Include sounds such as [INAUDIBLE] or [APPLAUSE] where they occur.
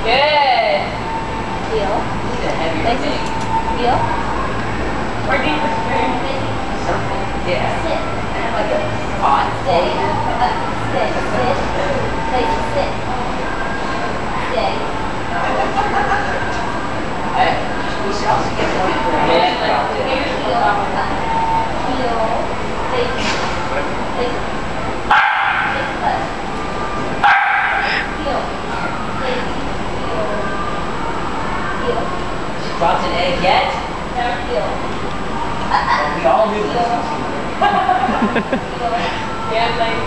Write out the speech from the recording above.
Good. Heel. Need a heavier Face. thing. Heel. Or do you? Circle. Yeah. Sit. And like a pot. Stay. Stay. Sit. Face. Sit. Stay. [LAUGHS] Hey, we should also get one for Heel. She dropped an egg yet? Heel. Uh, uh. We all knew this was Heel. Heel. [LAUGHS] Yeah, like,